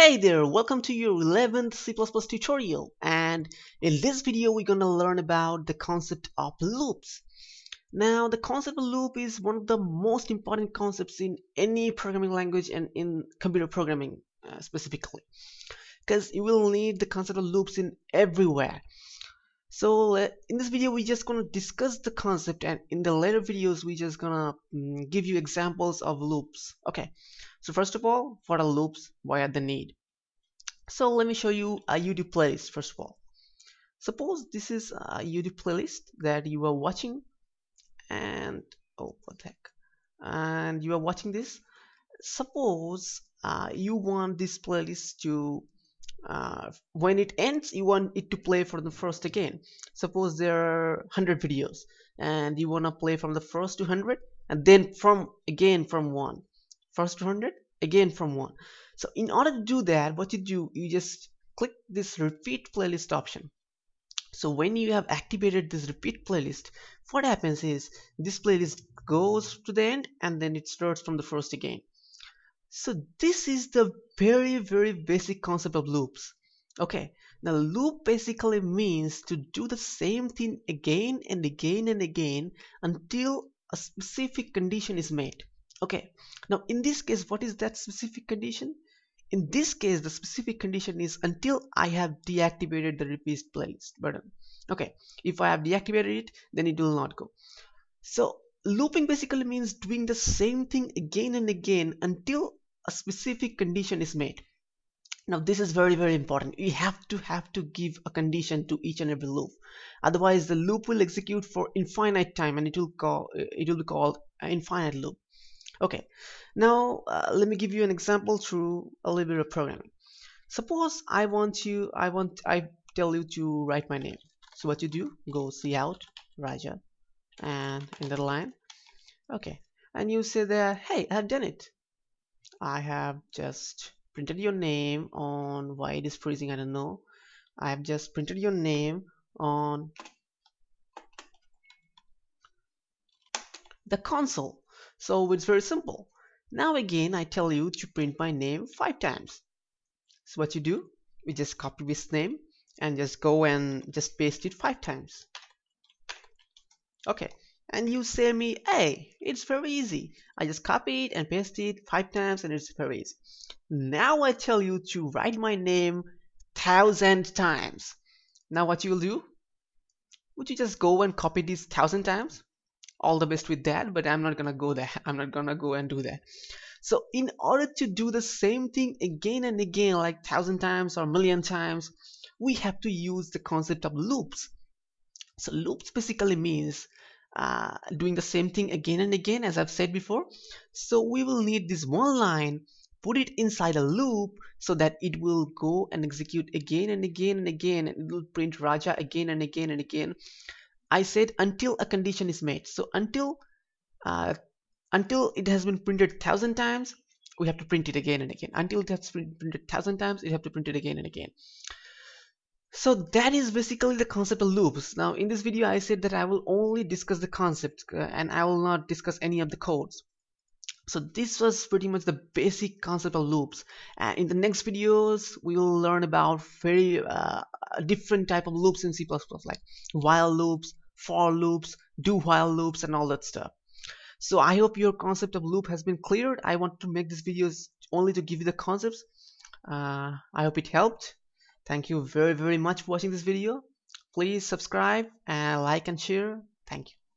Hey there, welcome to your 11th C++ tutorial and in this video we're gonna learn about the concept of loops. Now the concept of loop is one of the most important concepts in any programming language and in computer programming uh, specifically because you will need the concept of loops in everywhere. So uh, in this video we're just gonna discuss the concept and in the later videos we're just gonna um, give you examples of loops. Okay. So first of all, what are loops? Why are they need? So let me show you a YouTube playlist first of all. Suppose this is a YouTube playlist that you are watching and oh what the heck and you are watching this suppose uh, you want this playlist to uh, when it ends you want it to play from the first again suppose there are 100 videos and you want to play from the first to 100 and then from again from one first 200 again from one. So in order to do that what you do you just click this repeat playlist option. So when you have activated this repeat playlist what happens is this playlist goes to the end and then it starts from the first again. So this is the very very basic concept of loops. Okay now loop basically means to do the same thing again and again and again until a specific condition is met okay. Now in this case what is that specific condition? In this case the specific condition is until I have deactivated the repeat playlist button. Okay. If I have deactivated it then it will not go. So looping basically means doing the same thing again and again until a specific condition is made now this is very very important. You have to have to give a condition to each and every loop. Otherwise the loop will execute for infinite time and it will call it will be called infinite loop okay. Now uh, let me give you an example through a little bit of programming. Suppose I want you I want I tell you to write my name. So what you do go cout Raja and in the line. Okay. And you say there hey I have done it. I have just printed your name on why it is freezing I don't know. I have just printed your name on the console so it's very simple. Now again, I tell you to print my name five times. So what you do, you just copy this name and just go and just paste it five times. Okay, and you say me, hey, it's very easy. I just copy it and paste it five times and it's very easy. Now I tell you to write my name thousand times. Now what you will do? Would you just go and copy this thousand times? All the best with that but I'm not gonna go there. I'm not gonna go and do that. So in order to do the same thing again and again like thousand times or million times we have to use the concept of loops. So loops basically means uh, doing the same thing again and again as I've said before. So we will need this one line put it inside a loop so that it will go and execute again and again and again and it will print Raja again and again and again I said until a condition is met. So until uh, until it has been printed thousand times we have to print it again and again. Until it has been printed thousand times you have to print it again and again. So that is basically the concept of loops. Now in this video I said that I will only discuss the concept uh, and I will not discuss any of the codes. So this was pretty much the basic concept of loops. And in the next videos we will learn about very uh, different type of loops in C++ like while loops for loops do while loops and all that stuff. So I hope your concept of loop has been cleared. I want to make this videos only to give you the concepts. Uh, I hope it helped. Thank you very very much for watching this video. Please subscribe and like and share. Thank you